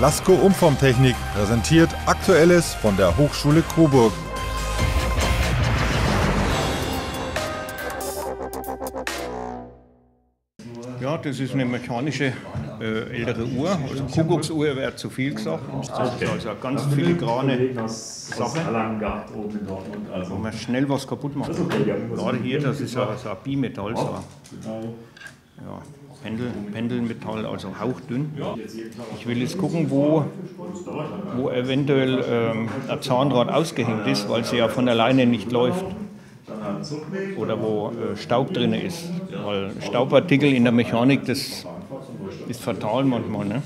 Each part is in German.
Lasko Umformtechnik präsentiert Aktuelles von der Hochschule Coburg. Ja, das ist eine mechanische äh, ältere Uhr. Also Kuckucksuhr wäre zu viel gesagt. Das ist also eine ganz filigrane Sache, wo man schnell was kaputt macht. Gerade hier, das ist ja so ein Bimetall. So. Ja, Pendel, Pendelmetall, also hauchdünn. Ich will jetzt gucken, wo, wo eventuell ähm, ein Zahnrad ausgehängt ist, weil sie ja von alleine nicht läuft. Oder wo äh, Staub drin ist. Weil Staubartikel in der Mechanik, das ist fatal manchmal. Ne?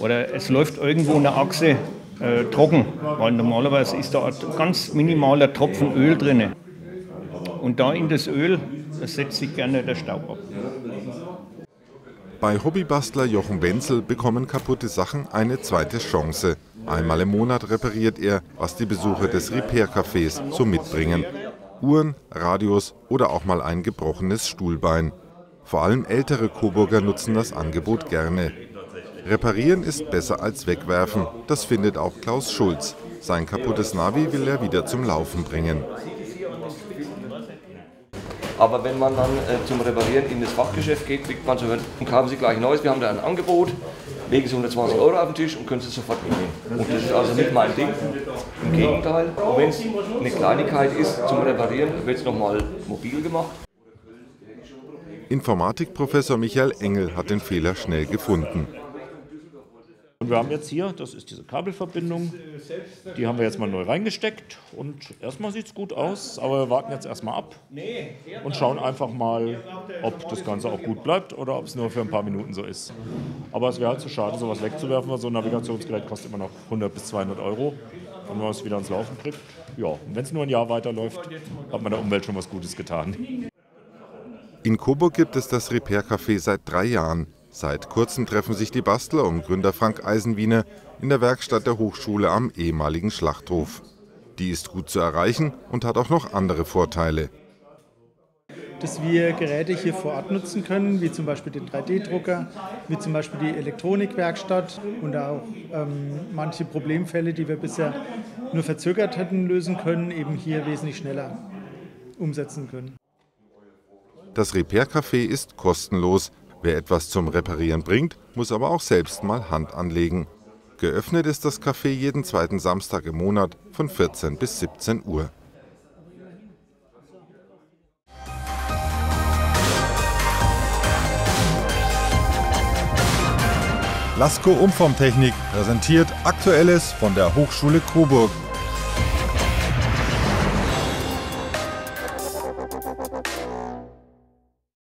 Oder es läuft irgendwo eine Achse äh, trocken, weil normalerweise ist da ein ganz minimaler Tropfen Öl drin. Und da in das Öl das setzt sich gerne der Staub ab. Bei Hobbybastler Jochen Wenzel bekommen kaputte Sachen eine zweite Chance. Einmal im Monat repariert er, was die Besucher des Repair-Cafés so mitbringen. Uhren, Radios oder auch mal ein gebrochenes Stuhlbein. Vor allem ältere Coburger nutzen das Angebot gerne. Reparieren ist besser als wegwerfen, das findet auch Klaus Schulz. Sein kaputtes Navi will er wieder zum Laufen bringen. Aber wenn man dann äh, zum Reparieren in das Fachgeschäft geht, kriegt man zu hören, haben Sie gleich Neues, wir haben da ein Angebot, legen Sie 120 Euro auf den Tisch und können Sie sofort mitnehmen. Und das ist also nicht mein Ding. Im Gegenteil, wenn es eine Kleinigkeit ist zum Reparieren, wird es nochmal mobil gemacht. Informatikprofessor Michael Engel hat den Fehler schnell gefunden. Und wir haben jetzt hier, das ist diese Kabelverbindung, die haben wir jetzt mal neu reingesteckt und erstmal sieht es gut aus, aber wir warten jetzt erstmal ab und schauen einfach mal, ob das Ganze auch gut bleibt oder ob es nur für ein paar Minuten so ist. Aber es wäre halt zu schade, sowas wegzuwerfen, weil so ein Navigationsgerät kostet immer noch 100 bis 200 Euro. Und wenn man es wieder ans Laufen kriegt, ja, wenn es nur ein Jahr weiterläuft, hat man der Umwelt schon was Gutes getan. In Coburg gibt es das Repair Café seit drei Jahren. Seit kurzem treffen sich die Bastler um Gründer Frank Eisenwiener in der Werkstatt der Hochschule am ehemaligen Schlachthof. Die ist gut zu erreichen und hat auch noch andere Vorteile. Dass wir Geräte hier vor Ort nutzen können, wie zum Beispiel den 3D-Drucker, wie zum Beispiel die Elektronikwerkstatt und auch ähm, manche Problemfälle, die wir bisher nur verzögert hätten lösen können, eben hier wesentlich schneller umsetzen können. Das Repair Café ist kostenlos. Wer etwas zum Reparieren bringt, muss aber auch selbst mal Hand anlegen. Geöffnet ist das Café jeden zweiten Samstag im Monat von 14 bis 17 Uhr. Lasko Umformtechnik präsentiert Aktuelles von der Hochschule Coburg.